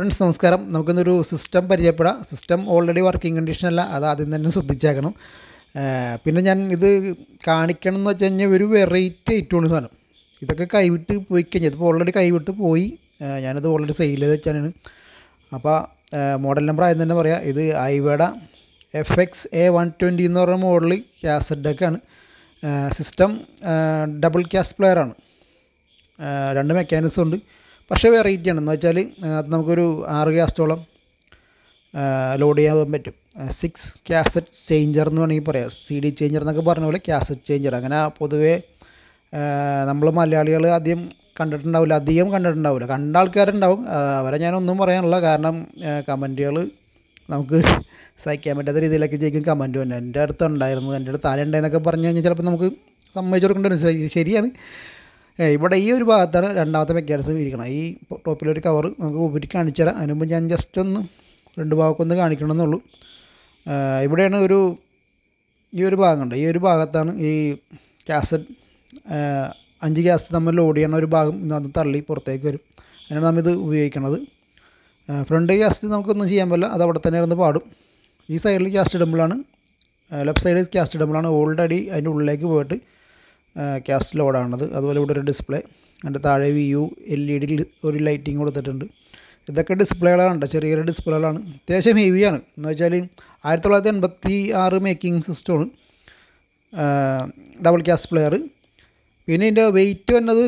Friends നമസ്കാരം. നമുക്കിന്നൊരു system പരിചയപ്പെടാം. സിസ്റ്റം ഓൾറെഡി വർക്കിംഗ് കണ്ടീഷനല്ല അത് ആദ്യം തന്നെ ശ്രദ്ധിച്ചേക്കണം. പിന്നെ ഞാൻ ഇത് കാണിക്കണം എന്ന് വെച്ച് കഴിഞ്ഞാൽ ഒരു വെറൈറ്റി ഐറ്റമാണ് സാധനം. ഇതൊക്കെ കൈവിട്ട് പോയി കഴിഞ്ഞാൽ ഇതിപ്പോൾ ഓൾറെഡി കൈവിട്ട് പോയി. ഞാനത് ഓൾറെഡി സെയിൽ ചെയ്ത് വെച്ചാണ്. അപ്പോൾ മോഡൽ നമ്പർ ആദ്യം തന്നെ പറയാം. ഇത് ഐവേഡ F X A one twenty എന്ന് പറഞ്ഞ മോഡൽ ക്യാസഡൊക്കെയാണ് സിസ്റ്റം ഡബിൾ ക്യാസ് പ്ലെയറാണ് രണ്ട് മെക്കാനിസം ഉണ്ട്. പക്ഷേ വെറൈറ്റി ആണ്. എന്ന് വെച്ചാൽ അത് നമുക്കൊരു ആറ് ഗ്യാസ്റ്റോളം ലോഡ് ചെയ്യാൻ പറ്റും. സിക്സ് ക്യാസറ്റ് ചേഞ്ചർ എന്ന് വേണമെങ്കിൽ പറയാം. സി ഡി ചേഞ്ചർ എന്നൊക്കെ പറഞ്ഞ പോലെ ക്യാസറ്റ് ചേഞ്ചർ അങ്ങനെ പൊതുവേ നമ്മൾ മലയാളികൾ ആദ്യം കണ്ടിട്ടുണ്ടാവില്ല. അധികം കണ്ടിട്ടുണ്ടാവില്ല. കണ്ട ആൾക്കാരുണ്ടാവും. അവരെ ഞാനൊന്നും പറയാനുള്ള കാരണം കമന്റുകൾ നമുക്ക് സഹിക്കാൻ പറ്റാത്ത രീതിയിലൊക്കെ ജയിക്കും കമന്റ് തന്നെ എന്റെ അടുത്ത് ഉണ്ടായിരുന്നു എന്റെ അടുത്ത് താഴെ പറഞ്ഞു കഴിഞ്ഞാൽ ചിലപ്പോൾ നമുക്ക് സമ്മതിച്ചു കൊടുക്കേണ്ടി ശരിയാണ്. ഇവിടെ ഈ ഒരു ഭാഗത്താണ് രണ്ടാമത്തെ മെക്കാനിസം ഇരിക്കണം ഈ ടോപ്പിലൊരു കവർ നമുക്ക് ഉപരി കാണിച്ചു തരാം. അതിന് മുമ്പ് ഞാൻ ജസ്റ്റ് ഒന്ന് രണ്ട് ഭാഗമൊക്കെ കാണിക്കണമെന്നുള്ളൂ. ഇവിടെയാണ് ഒരു ഈ ഒരു ഭാഗമുണ്ട്. ഈ ഒരു ഭാഗത്താണ് ഈ കാസറ്റ് അഞ്ച് ഗ്യാസ് നമ്മൾ ലോഡ് ചെയ്യണ ഒരു ഭാഗം അത് തള്ളി പുറത്തേക്ക് വരും. അതിനാണ് നമ്മൾ ഇത് ഉപയോഗിക്കുന്നത് ഫ്രണ്ട് ഗ്യാസ് നമുക്കൊന്നും ചെയ്യാൻ പറ്റില്ല. അത് അവിടെ തന്നെ ഇരുന്ന് പാടും. ഈ സൈഡിൽ ഗ്യാസ് ഇടുമ്പോഴാണ് ലെഫ്റ്റ് സൈഡിൽ ഗ്യാസ് ഇടുമ്പോഴാണ് ഓൾറെഡി അതിന്റെ ഉള്ളിലേക്ക് പോയിട്ട് ക്യാസ്റ്റ് ലോഡാണത് അതുപോലെ ഇവിടെ ഒരു ഡിസ്പ്ലേ അതിന്റെ താഴെ V U L E D ഒരു ലൈറ്റിംഗ് കൊടുത്തിട്ടുണ്ട്. ഇതൊക്കെ ഡിസ്പ്ലേകളാണ് ചെറിയ ചെറിയ ഡിസ്പ്ലേകളാണ് അത്യാവശ്യം ഹെവിയാണ് എന്ന് വെച്ചാൽ ആയിരത്തി തൊള്ളായിരത്തി എൺപത്തി ആറ് മേക്കിംഗ് സിസ്റ്റമാണ് ഡബിൾ ക്യാസ്റ്റ് പ്ലെയർ പിന്നെ ഇതിന്റെ വെയിറ്റ് വന്നത്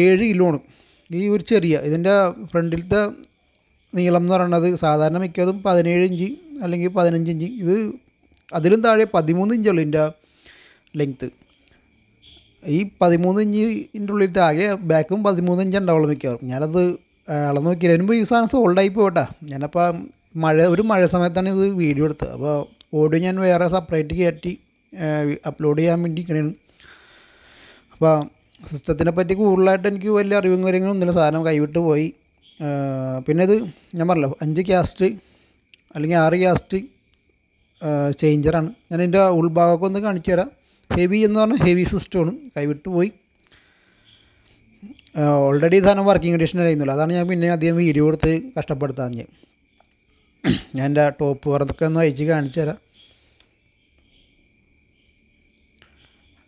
ഏഴ് കിലോ ആണ്. ഈ ഒരു ചെറിയ ഇതിന്റെ ഫ്രണ്ടിലത്തെ നീളം എന്ന് പറയുന്നത് സാധാരണ മിക്കതും പതിനേഴ് ഇഞ്ച് അല്ലെങ്കിൽ പതിനഞ്ച് ഇഞ്ച്. ഇത് അതിലും താഴെ പതിമൂന്ന് ഇഞ്ചുള്ളൂ ഇതിന്റെ ലെങ്ത്ത് ഈ പതിമൂന്ന് ഇഞ്ചിന്റെ ഉള്ളിൽ ആകെ ബാക്കും പതിമൂന്ന് ഇഞ്ച് ഉണ്ടാവുള്ളൂ മിക്കവാറും. ഞാനത് അളന്ന് നോക്കിയില്ല. അതിന് മുമ്പ് ഈ സാധനം സോൾഡായി പോകട്ടെ ഞാനപ്പോൾ മഴ ഒരു മഴ സമയത്താണ് ഇത് വീഡിയോ എടുത്തത്. അപ്പോൾ ഓഡിയോ ഞാൻ വേറെ സെപ്പറേറ്റ് കയറ്റി അപ്ലോഡ് ചെയ്യാൻ വേണ്ടി ഇങ്ങനെയാണ് അപ്പോൾ സിസ്റ്റത്തിനെ പറ്റി കൂടുതലായിട്ട് എനിക്ക് വലിയ അറിവും കാര്യങ്ങളും ഒന്നുമില്ല. സാധനം കൈവിട്ട് പോയി. പിന്നെ ഇത് ഞാൻ പറഞ്ഞല്ലോ അഞ്ച് ക്യാസ്റ്റ് അല്ലെങ്കിൽ ആറ് ക്യാസ്റ്റ് ചേഞ്ചറാണ് ഞാൻ എന്റെ ഉൾഭാഗമൊക്കെ ഒന്ന് കാണിച്ചു തരാം ഹെവി എന്ന് പറഞ്ഞാൽ ഹെവി സിസ്റ്റമാണ് കൈവിട്ട് പോയി. ഓൾറെഡി സാധനം വർക്കിംഗ് കണ്ടീഷനിലായിരുന്നില്ല അതാണ് ഞാൻ പിന്നെ അധികം വീഡിയോ എടുത്ത് കഷ്ടപ്പെടുത്താൻ ഞാൻ എന്റെ ടോപ്പ് പുറത്തൊക്കെ ഒന്ന് അയച്ച് കാണിച്ചു തരാം.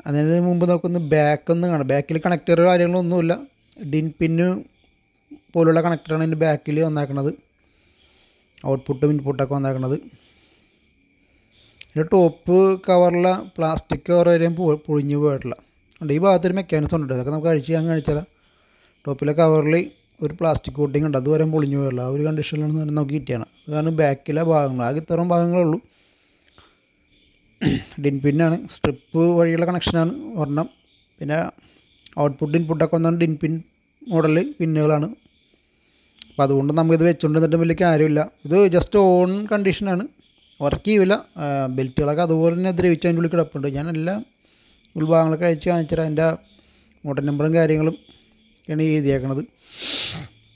അതിന് മുമ്പ് നമുക്കൊന്ന് ബാക്ക് ഒന്ന് കാണാം. ബാക്കിൽ കണക്ടർ കാര്യങ്ങളൊന്നുമില്ല. ഡിൻ പിന്ന് പോലുള്ള കണക്ടറാണ് ഇതിന്റെ ബാക്കിൽ വന്നേക്കണത്. ഔട്ട്പുട്ടും ഇൻപുട്ടൊക്കെ വന്നേക്കണത്. ഇതിന്റെ ടോപ്പ് കവറിലെ പ്ലാസ്റ്റിക് കവർ വരെയും പൊളിഞ്ഞു പോയിട്ടില്ല. ഉണ്ട് ഈ ഭാഗത്തൊരു മെക്കാനിസം ഉണ്ട്. അതൊക്കെ നമുക്ക് അഴിച്ച് ഞാൻ കഴിച്ചാൽ ടോപ്പിലെ കവറിൽ ഒരു പ്ലാസ്റ്റിക് കോട്ടിങ് ഉണ്ട്. അതുവരെ പൊളിഞ്ഞു പോയില്ല ആ ഒരു കണ്ടീഷനിലാണ് തന്നെ നമുക്ക് കിട്ടിയാണ് അതാണ് ബാക്കിലെ ഭാഗങ്ങൾ. ആകെ ഇത്രയും ഭാഗങ്ങളേ ഉള്ളൂ. ഡിൻ പിന്നാണ് സ്ട്രിപ്പ് വഴിയുള്ള കണക്ഷനാണ് ഒരെണ്ണം. പിന്നെ ഔട്ട്പുട്ട് ഇൻപുട്ടൊക്കെ വന്നാൽ ഡിൻ പിൻ മോഡൽ പിന്നുകളാണ്. അപ്പോൾ അതുകൊണ്ട് നമുക്കിത് വെച്ചുകൊണ്ട് നിന്നിട്ട് വലിയ കാര്യമില്ല. ഇത് ജസ്റ്റ് ഓൺ കണ്ടീഷനാണ് വർക്ക് ചെയ്യില്ല ബെൽറ്റുകളൊക്കെ അതുപോലെ തന്നെ ദ്രവിച്ച് അതിന്റെ ഉള്ളിൽ കിടപ്പുണ്ട്. ഞാൻ എല്ലാം ഉൾഭാഗങ്ങളൊക്കെ അയച്ച് കാണിച്ചിട്ട് അതിന്റെ മോട്ടർ നമ്പറും കാര്യങ്ങളും ആണ് എഴുതിയേക്കണത്.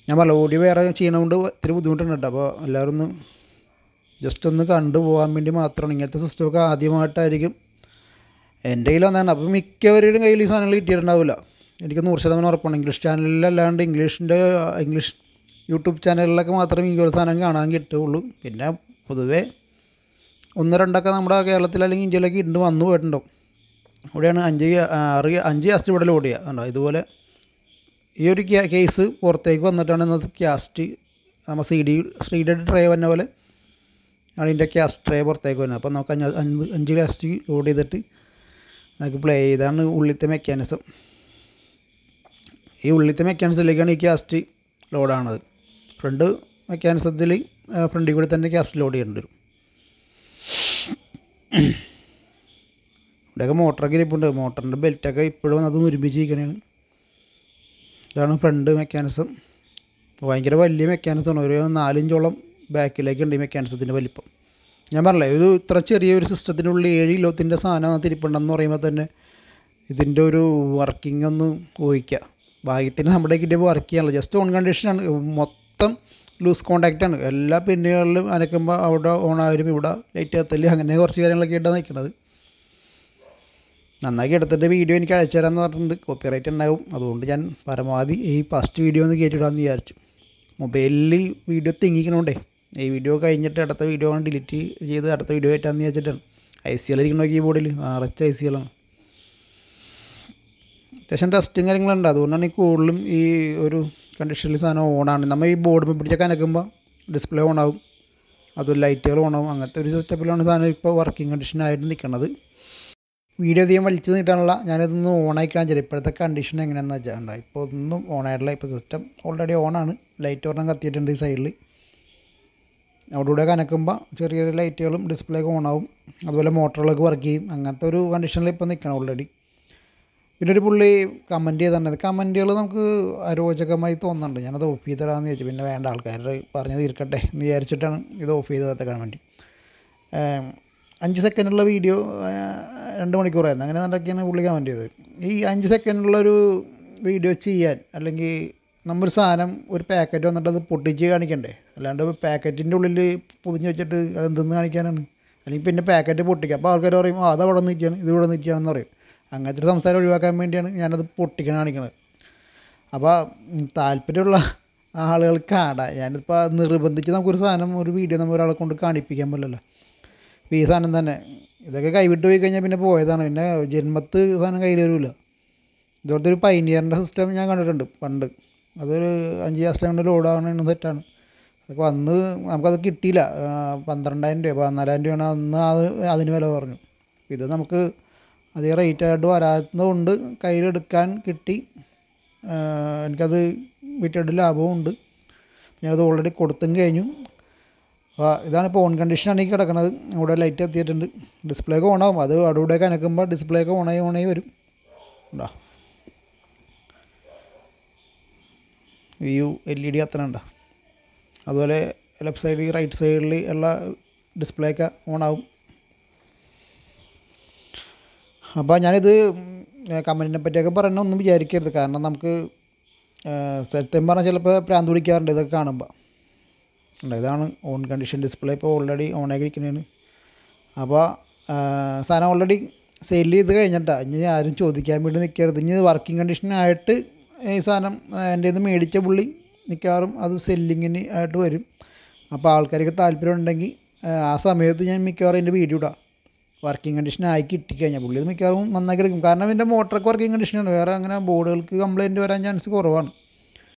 ഞാൻ പറഞ്ഞ ഓഡിയോ വേറെ ചെയ്യണതുകൊണ്ട് ഇത്തിരി ബുദ്ധിമുട്ടുണ്ട് കേട്ടോ. അപ്പോൾ എല്ലാവരും ഒന്ന് ജസ്റ്റ് ഒന്ന് കണ്ടു പോകാൻ വേണ്ടി മാത്രമാണ്. ഇങ്ങനത്തെ സിസ്റ്റമൊക്കെ ആദ്യമായിട്ടായിരിക്കും. എന്റെ കയ്യിൽ വന്നതാണ്. അപ്പോൾ മിക്കവരുടെയും കയ്യിൽ ഈ സാധനങ്ങൾ കിട്ടിയിട്ടുണ്ടാവില്ല. എനിക്ക് നൂറ് ശതമാനം ഉറപ്പാണ്. ഇംഗ്ലീഷ് ചാനലിലല്ലാണ്ട് ഇംഗ്ലീഷിന്റെ ഇംഗ്ലീഷ് യൂട്യൂബ് ചാനലിലൊക്കെ മാത്രമേ ഈ ഒരു സാധനം കാണാൻ കിട്ടുകയുള്ളൂ. പിന്നെ പൊതുവേ ഒന്ന് രണ്ടൊക്കെ നമ്മുടെ കേരളത്തിൽ അല്ലെങ്കിൽ ഇന്ത്യയിലൊക്കെ ഇണ്ട് വന്നു പോയിട്ടുണ്ടാവും. ഇവിടെയാണ് അഞ്ച് ആറ് അഞ്ച് കാസ്റ്റ് ഇവിടെ ലോഡ് ചെയ്യുക. കണ്ടോ? ഇതുപോലെ ഈ ഒരു കേസ് പുറത്തേക്ക് വന്നിട്ടാണ് ഇന്നത്തെ ക്യാസ്റ്റ് നമ്മൾ C D C D tray വന്ന പോലെ ആണ് ഇതിന്റെ ക്യാസ്റ്റ് ട്രേ പുറത്തേക്ക് വരുന്നത് അപ്പോൾ നമുക്ക് അഞ്ച് അഞ്ച് ക്യാസ്റ്റ് ലോഡ് ചെയ്തിട്ട് നമുക്ക് പ്ലേ ചെയ്താണ് ഉള്ളിത്തെ മെക്കാനിസം ഈ ഉള്ളിത്തെ മെക്കാനിസത്തിലേക്കാണ് ഈ ക്യാസ്റ്റ് ലോഡാണത് ഫ്രണ്ട് മെക്കാനിസത്തിൽ ഫ്രണ്ടിൽ കൂടി തന്നെ ക്യാസ്റ്റ് ലോഡ് ചെയ്യേണ്ടി വരും. ഇവിടെയൊക്കെ മോട്ടറൊക്കെ ഇരിപ്പുണ്ട്. മോട്ടറിന്റെ ബെൽറ്റൊക്കെ ഇപ്പോഴും അത് ഒരുമിച്ചിരിക്കണേണ്. ഇതാണ് ഫ്രണ്ട് മെക്കാനിസം. ഭയങ്കര വലിയ മെക്കാനിസമാണ്. ഒരു നാലിഞ്ചോളം ബാക്കിലേക്കുണ്ട് ഈ മെക്കാനിസത്തിന്റെ വലിപ്പം. ഞാൻ പറഞ്ഞില്ലേ ഒരു ഇത്ര ചെറിയ ഒരു സിസ്റ്റത്തിനുള്ളിൽ ഏഴ് കിലോത്തിന്റെ സാധനം തിരിപ്പുണ്ടെന്ന് പറയുമ്പോൾ തന്നെ ഇതിന്റെ ഒരു വർക്കിംഗ് ഒന്ന് ഊഹിക്കുക ഭാഗ്യത്തിന് നമ്മുടെ കിട്ടിയപ്പോൾ വർക്ക് ചെയ്യാനുള്ള ജസ്റ്റ് ഓൺ കണ്ടീഷനാണ് മൊത്തം ലൂസ് ആണ്. എല്ലാ പിന്നുകളിലും അനക്കുമ്പോൾ അവിടെ ഓൺ ആവരും. ഇവിടെ ലൈറ്റ് കത്തൽ അങ്ങനെ കുറച്ച് കാര്യങ്ങളൊക്കെ ഇട്ടാണ് നിൽക്കുന്നത് നന്നാക്കി എടുത്തിട്ട് വീഡിയോ എനിക്ക് അയച്ചു തരാമെന്ന് പറഞ്ഞിട്ടുണ്ട്. കോപ്പി റൈറ്റ് ഉണ്ടാവും. അതുകൊണ്ട് ഞാൻ പരമാവധി ഈ ഫസ്റ്റ് വീഡിയോ ഒന്ന് കയറ്റിവിടാമെന്ന് വിചാരിച്ചു. മൊബൈലിൽ വീഡിയോ തിങ്ങിക്കണോണ്ടേ. ഈ വീഡിയോ കഴിഞ്ഞിട്ട് അടുത്ത വീഡിയോ ഡിലീറ്റ് ചെയ്ത് അടുത്ത വീഡിയോ ആയിട്ടാന്ന് വിചാരിച്ചിട്ടാണ്. ഐ സി എൽ ഇരിക്കണോ കീബോർഡിൽ നിറച്ച് ഐ സി എല്ലാണ് അത്യാവശ്യം ടെസ്റ്റും കാര്യങ്ങളുണ്ട്. അതുകൊണ്ടാണ് ഈ കൂടുതലും ഈ ഒരു കണ്ടീഷനിൽ സാധനം ഓണാണ്. നമ്മൾ ഈ ബോർഡ് പിടിച്ചൊക്കെ അനക്കുമ്പോൾ ഡിസ്പ്ലേ ഓണാവും. അതും ലൈറ്റുകൾ ഓണാവും. അങ്ങനത്തെ ഒരു സെറ്റപ്പിലാണ് സാധനം ഇപ്പോൾ വർക്കിംഗ് കണ്ടീഷനായിട്ട് നിൽക്കുന്നത് വീഡിയോ അധികം വലിച്ചു നീട്ടാനുള്ള ഞാനിതൊന്ന് ഓണായി ചില ഇപ്പോഴത്തെ കണ്ടീഷൻ എങ്ങനെയാണെന്ന് വെച്ചാൽ ഇപ്പോൾ ഒന്നും ഓണായിട്ടില്ല. ഇപ്പോൾ സിസ്റ്റം ഓൾറെഡി ഓണാണ്. ലൈറ്റ് ഒരെണ്ണം കത്തിയിട്ടുണ്ട് ഈ സൈഡിൽ അവിടെ കൂടെ കനക്കുമ്പോൾ ചെറിയ ചെറിയ ലൈറ്റുകളും ഡിസ്പ്ലേ ഒക്കെ ഓണാവും. അതുപോലെ മോട്ടറുകളൊക്കെ വർക്ക് ചെയ്യും. അങ്ങനത്തെ ഒരു കണ്ടീഷനിൽ ഇപ്പോൾ നിൽക്കണം ഓൾറെഡി പിന്നെ ഒരു പുള്ളി കമന്റ് ചെയ്തിട്ടുണ്ട്. കമന്റുകൾ നമുക്ക് അരോചകമായി തോന്നുന്നുണ്ട്. ഞാനത് ഓഫ് ചെയ്ത് തരാമെന്ന് ചോദിച്ചു പിന്നെ വേണ്ട ആൾക്കാർ പറഞ്ഞ് തീർക്കട്ടെ എന്ന് വിചാരിച്ചിട്ടാണ് ഇത് ഓഫ് ചെയ്ത് തരാൻ വേണ്ടി. അഞ്ച് സെക്കൻഡുള്ള വീഡിയോ രണ്ട് മണിക്കൂറായിരുന്നു. അങ്ങനെ നടക്കിയാണ് പുള്ളി കമന്റ് ചെയ്തത്. ഈ അഞ്ച് സെക്കൻഡുള്ളൊരു വീഡിയോ ചെയ്യാൻ അല്ലെങ്കിൽ നമ്മൊരു സാധനം ഒരു പാക്കറ്റ് വന്നിട്ട് അത് പൊട്ടിച്ച് കാണിക്കണ്ടേ? അല്ലാണ്ട് പാക്കറ്റിന്റെ ഉള്ളിൽ പൊതിഞ്ഞ് വെച്ചിട്ട് അത് എന്തെന്ന് കാണിക്കാനാണ്? അല്ലെങ്കിൽ പിന്നെ പാക്കറ്റ് പൊട്ടിക്കുക അപ്പോൾ ആൾക്കാർ പറയും ആ അത് അവിടെ നിൽക്കുകയാണ് ഇത് ഇവിടെ നിൽക്കുകയാണെന്ന് പറയും. അങ്ങനത്തെ ഒരു സംസാരം ഒഴിവാക്കാൻ വേണ്ടിയാണ് ഞാനത് പൊട്ടിക്കണ കാണിക്കുന്നത് അപ്പോൾ താല്പര്യമുള്ള ആളുകൾക്ക് കാണാം ഞാനിപ്പോൾ നിർബന്ധിച്ച് നമുക്കൊരു സാധനം ഒരു വീഡിയോ നമ്മൾ ഒരാളെ കൊണ്ട് കാണിപ്പിക്കാൻ പറ്റില്ലല്ലോ. അപ്പോൾ ഈ സാധനം തന്നെ ഇതൊക്കെ കൈവിട്ട് പോയി കഴിഞ്ഞാൽ പിന്നെ പോയതാണ്. പിന്നെ ജന്മത്ത് സാധനം കയ്യിൽ വരില്ല ഇതുപോലത്തെ ഒരു പൈനിയറിന്റെ സിസ്റ്റം ഞാൻ കണ്ടിട്ടുണ്ട് പണ്ട്. അതൊരു അഞ്ച് ജാസ്റ്റ് കൊണ്ട് ലോഡാവണ സെറ്റാണ് അതൊക്കെ വന്ന് നമുക്കത് കിട്ടിയില്ല. പന്ത്രണ്ടായിരം രൂപ പതിനാലായിരം രൂപയാണ് അന്ന് അത് അതിന് വില പറഞ്ഞു. ഇത് നമുക്ക് അധികം റേറ്റ് ആയിട്ട് വരാത്തതുകൊണ്ട് കയ്യിലെടുക്കാൻ കിട്ടി. എനിക്കത് വിറ്റിട്ട് ലാഭവും ഉണ്ട് ഞാനത് ഓൾറെഡി കൊടുത്തും കഴിഞ്ഞു. അപ്പോൾ ഇതാണ് ഇപ്പോൾ ഓൺ കണ്ടീഷനാണ് ഈ കിടക്കുന്നത് ഇവിടെ ലൈറ്റ് എത്തിയിട്ടുണ്ട്. ഡിസ്പ്ലേ ഒക്കെ ഓണാവും അത് അവിടെ കനക്കുമ്പോൾ ഡിസ്പ്ലേ ഒക്കെ ഓണായി ഓണായി വരും. ഉണ്ടോ വ്യൂ എൽ ഇ ഡി അത്ര ഉണ്ടോ? അതുപോലെ ലെഫ്റ്റ് സൈഡിൽ റൈറ്റ് സൈഡിൽ ഉള്ള ഡിസ്പ്ലേ ഒക്കെ ഓണാവും അപ്പോൾ ഞാനിത് കമന്റിനെ പറ്റിയൊക്കെ പറയണ ഒന്നും വിചാരിക്കരുത്. കാരണം നമുക്ക് സത്യം പറഞ്ഞാൽ ചിലപ്പോൾ പ്രാന്ത് പിടിക്കാറുണ്ട് ഇതൊക്കെ കാണുമ്പോൾ. ഇതാണ് ഓൺ കണ്ടീഷൻ ഡിസ്പ്ലേ ഇപ്പോൾ ഓൾറെഡി ഓണാക്കി ഇരിക്കുന്നതാണ്. അപ്പോൾ സാധനം ഓൾറെഡി സെയിൽ ചെയ്ത് കഴിഞ്ഞിട്ടാ. ഇനി ആരും ചോദിക്കാൻ വേണ്ടി നിൽക്കരുത്. ഇനി വർക്കിംഗ് കണ്ടീഷനായിട്ട് ഈ സാധനം എന്റെ നിന്ന് മേടിച്ച പുള്ളി മിക്കവാറും അത് സെല്ലിങ്ങിന് ആയിട്ട് വരും. അപ്പോൾ ആൾക്കാർക്ക് താല്പര്യം ഉണ്ടെങ്കിൽ ആ സമയത്ത് ഞാൻ മിക്കവാറും എന്റെ വീഡിയോ ഇടാം. വർക്കിംഗ് കണ്ടീഷൻ ആയി കിട്ടിക്കഴിഞ്ഞാൽ പുള്ളി ഇത് മിക്കവാറും നന്നാക്കി എടുക്കും കാരണം ഇതിന്റെ മോട്ടറൊക്കെ വർക്കിംഗ് കണ്ടീഷനാണ് വേറെ അങ്ങനെ ബോർഡുകൾക്ക് കംപ്ലയിന്റ് വരാൻ ചാൻസ് കുറവാണ്.